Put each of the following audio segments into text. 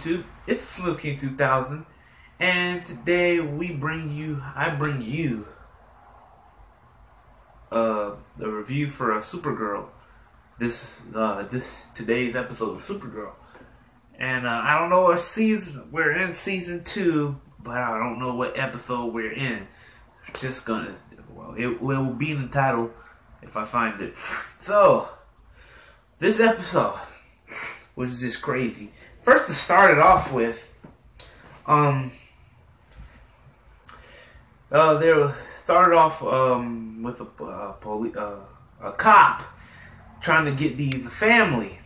King 2000, and today we bring you, I bring you, uh, the review for a Supergirl. This, uh, this today's episode of Supergirl, and uh, I don't know what season we're in. Season two, but I don't know what episode we're in. Just gonna, well, it, it will be in the title if I find it. So, this episode was just crazy. First, to start it off with, um, uh, they started off um with a uh, poli- uh, a cop trying to get these family,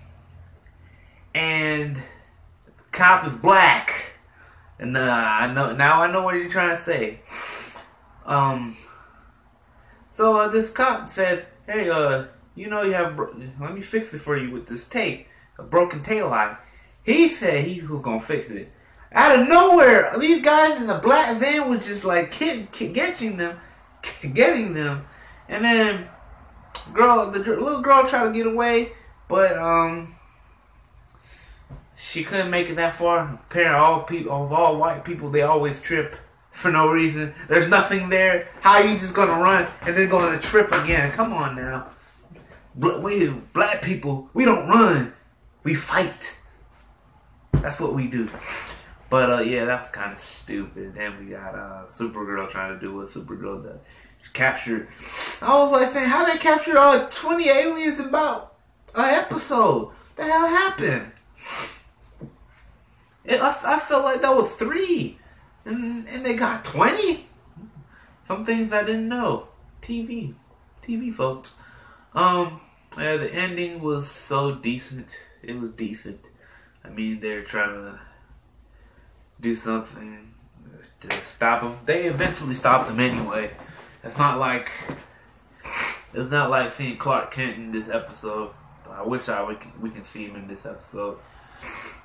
and the cop is black, and uh, I know now I know what you're trying to say. Um, so uh, this cop says, "Hey, uh, you know you have bro- let me fix it for you with this tape, a broken tail light." He said he was gonna fix it. Out of nowhere, these guys in the black van was just like getting them, getting them, and then girl, the little girl tried to get away, but um, she couldn't make it that far. Apparently, all people of all white people, they always trip for no reason. There's nothing there. How you just gonna run and then to trip again? Come on now. We black people, we don't run, we fight. That's what we do. But uh, yeah, that was kind of stupid. Then we got uh, Supergirl trying to do what Supergirl does. She captured. I was like saying, how they capture uh, 20 aliens in about an episode? The hell happened? It, I, I felt like that was three, and and they got 20. Some things I didn't know. TV, TV folks. Um, yeah, the ending was so decent. It was decent. I mean, they're trying to do something to stop him. They eventually stopped him anyway. It's not like it's not like seeing Clark Kent in this episode. I wish I can, we can see him in this episode.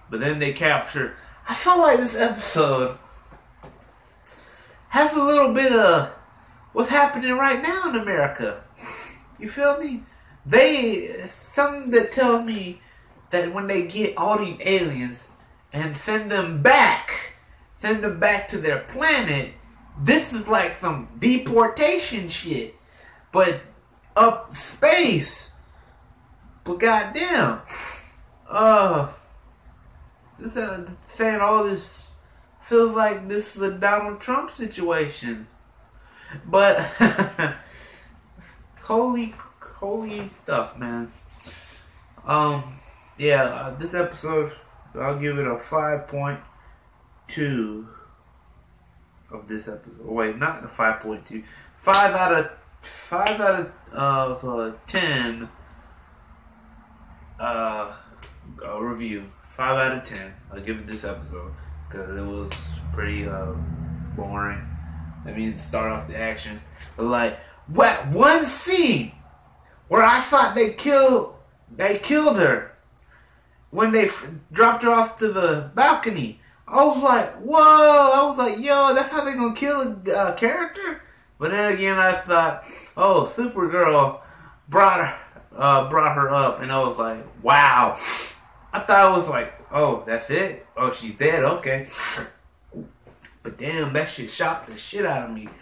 But then they capture. I felt like this episode has a little bit of what's happening right now in America. You feel me? They something that tells me that when they get all these aliens and send them back, send them back to their planet, this is like some deportation shit. But up space. But goddamn. Uh this uh, saying all this feels like this is a Donald Trump situation. But holy holy stuff, man. Um yeah, uh, this episode I'll give it a 5.2 of this episode. Wait, not the 5.2. 5 out of 5 out of, of uh, 10 uh, uh, review. 5 out of 10. I'll give it this episode because it was pretty uh, boring. I mean, start off the action. But like, what one scene where I thought they killed they killed her when they f- dropped her off to the balcony. I was like, whoa! I was like, yo, that's how they're gonna kill a uh, character. But then again, I thought, oh, Supergirl brought her, uh, brought her up, and I was like, wow. I thought it was like, oh, that's it. Oh, she's dead. Okay. But damn, that shit shocked the shit out of me.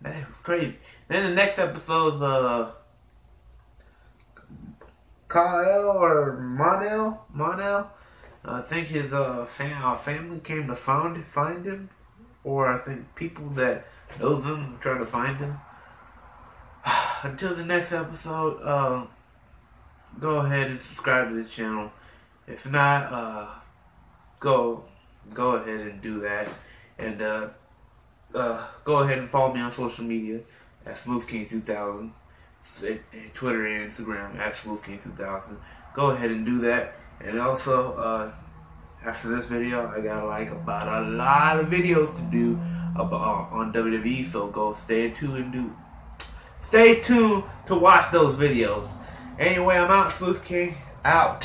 That was crazy. Then the next episode, uh, Kyle or Mon-El, Mon-El, I think his uh, fam- family came to find find him, or I think people that knows him try to find him. Until the next episode, uh, go ahead and subscribe to this channel. If not, uh, go go ahead and do that, and uh, uh, go ahead and follow me on social media at SmooveKing2000, Twitter and Instagram at SmooveKing2000. Go ahead and do that, and also uh, after this video, I got like about a lot of videos to do about on WWE, so go stay tuned and do. Stay tuned to watch those videos. Anyway, I'm out, Smoove King. Out.